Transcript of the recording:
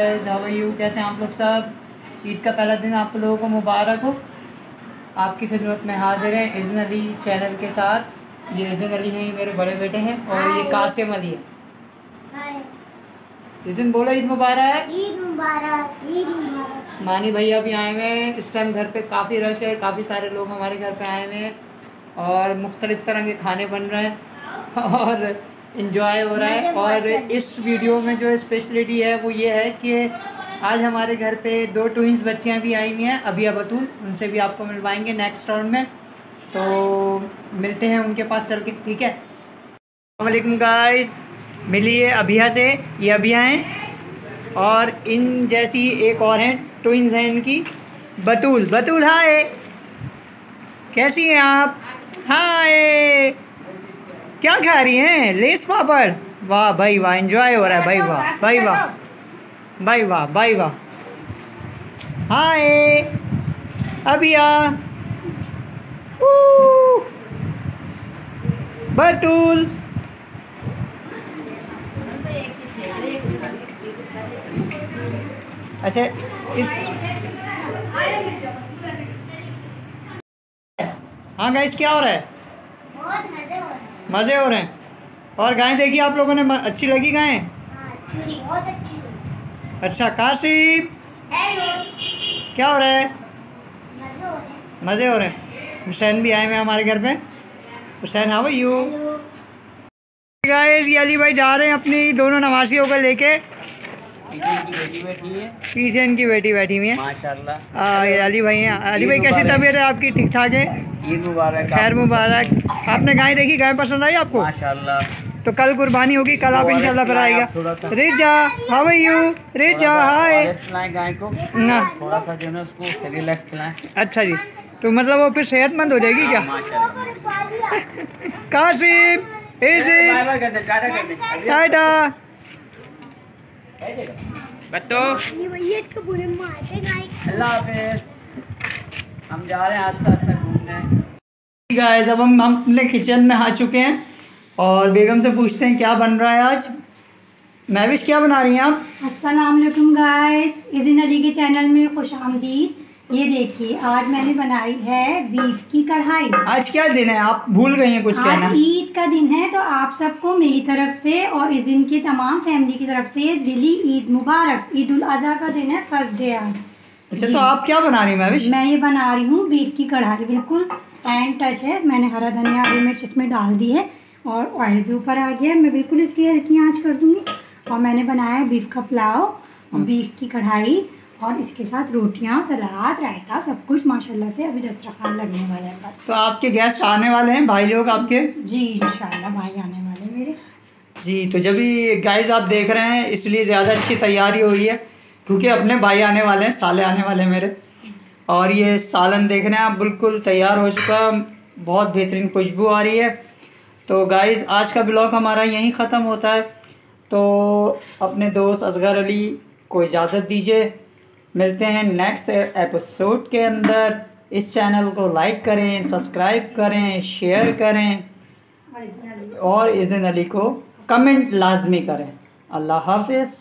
You कैसे हैं आप लोग सब? ईद का पहला दिन आप लोगों को मुबारक हो। आपकी खिदमत में हाजिर हैं इज़न अली चैनल के साथ। ये इज़न अली हैं ये मेरे बड़े बेटे हैं और ये कासिम अली है। इज़न बोलो ईद मुबारक। ईद मुबारक ईद मुबारक। मानी भैया भी आए हुए हैं। इस टाइम घर पे काफ़ी रश है काफ़ी सारे लोग हमारे घर पे आए हुए हैं और मुख्तलिफ़ तरह के खाने बन रहे हैं। और इन्जॉय हो रहा है और इस वीडियो में जो स्पेशलिटी है वो ये है कि आज हमारे घर पे दो ट्विंस बच्चियाँ भी आई हुई हैं अभी बतूल उनसे भी आपको मिलवाएँगे नेक्स्ट राउंड में। तो मिलते हैं उनके पास चल के ठीक है? वालेकुम गाइस मिलिए अभिया से ये अभिया हैं और इन जैसी एक और हैं ट्विंस हैं इनकी बतूल। बतूल हाय कैसी हैं आप? हाय क्या खा रही हैं? लेस पापड़। वाह भाई वाह एंजॉय हो रहा है भाई वाह भाई वाह। भाई वाह भाई वाह। हाय अभिया ऊ, बतूल अच्छा इस हाँ गाइस क्या हो रहा है? मज़े हो रहे हैं। और गायें देखी आप लोगों ने? अच्छी लगी गाय? हाँ, अच्छी अच्छी। अच्छा काशिप। हेलो क्या हो रहा है? मज़े हो रहे हैं। मज़े रहे हुसैन भी आए हुए हैं हमारे घर पे। Hussain how you guy guys ये अली भाई जा रहे हैं अपनी दोनों नवासियों को लेके। पीछे इनकी बेटी बैठी है हुई है। माशाल्लाह। अली भाई हैं। अली भाई कैसी तबीयत है आपकी? ठीक ठाक है? ईद मुबारक खैर मुबारक। आपने गाय देखी? गाय पसंद आई आपको? माशाल्लाह। तो कल कुर्बानी होगी कल आप इंशाल्लाह फिर आएगा Riza how are you Riza hi guy को। ना। थोड़ा सा जो है उसको सेरिलैक्स खिलाएँ। अच्छा जी। तो मतलब वो फिर सेहतमंद हो जाएगी क्या? टाटा टाटा। बत्तो हम जा रहे हैं आस्ता आस्ता घूमने। अब हम हम अपने किचन में आ चुके हैं और बेगम से पूछते हैं क्या बन रहा है आज। महविश क्या बना रही हैं आप? अस्सलाम वालेकुम गाइस इज़िन अली के चैनल में खुश आमदीद। ये देखिए आज मैंने बनाई है बीफ की कढ़ाई। आज क्या दिन है? आप भूल गई हैं कुछ कहना। आज ईद का दिन है तो आप सबको मेरी तरफ़ से और इस दिन की तमाम फैमिली की तरफ़ से दिली ईद मुबारक। ईद उल अजहा का दिन है फ़र्स्ट डे आज। अच्छा तो आप क्या बना रही हैं मैं ये बना रही हूँ बीफ की कढ़ाई बिल्कुल एंड टच है। मैंने हरा धनिया हरी मिर्च इसमें डाल दी है और ऑयल भी ऊपर आ गया है। मैं बिल्कुल इसकी हल्की आँच कर दूँगी। और मैंने बनाया है बीफ का पुलाव बीफ की कढ़ाई। और इसके साथ रोटियाँ सलाद रायता सब कुछ माशाल्लाह से अभी दस्तरखान लगने वाला है बस। तो आपके गेस्ट आने वाले हैं भाई लोग आपके? जी इंशाल्लाह भाई आने वाले मेरे। जी तो जब भी गाइज़ आप देख रहे हैं इसलिए ज़्यादा अच्छी तैयारी हो रही है क्योंकि अपने भाई आने वाले हैं साले आने वाले हैं मेरे। और ये सालन देख रहे हैं आप बिल्कुल तैयार हो चुका बहुत बेहतरीन खुशबू आ रही है। तो गाइज़ आज का ब्लॉग हमारा यहीं ख़त्म होता है। तो अपने दोस्त असगर अली को इजाज़त दीजिए। मिलते हैं नेक्स्ट एपिसोड के अंदर। इस चैनल को लाइक करें सब्सक्राइब करें शेयर करें और इज़िन अली। को कमेंट लाजमी करें। अल्लाह हाफिज़।